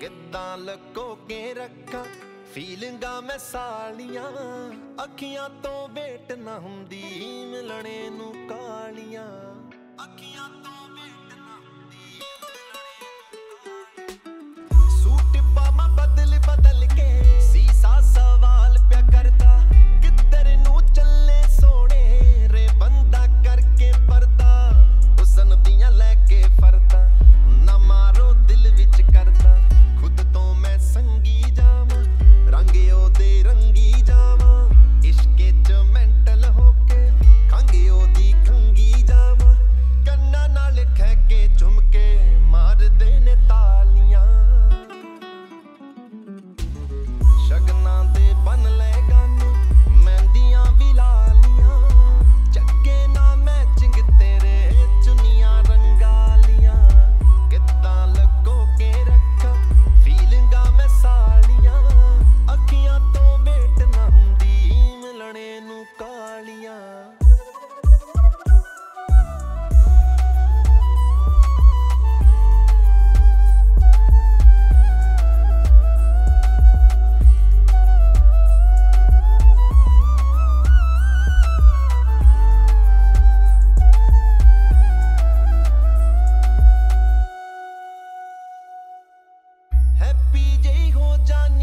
ਕਿੱਦਾਂ ਲੁਕੋ ਕੇ ਰੱਖਾਂ? ਫੀਲਿੰਗਾਂ ਮੈਂ ਸਾਲੀਆਂ, ਅੱਖੀਆਂ ਤੋਂ ਵੇਟ ਨਾ ਹੁੰਦੀ, ਮਿਲਣੇ ਨੂੰ ਕਾਲੀਆਂ। ਅੱਖੀਆਂ ਤੋਂ ਵੇਟ Bana ਹੈਪੀ ਜਈ ਹੋ ਜਾਣ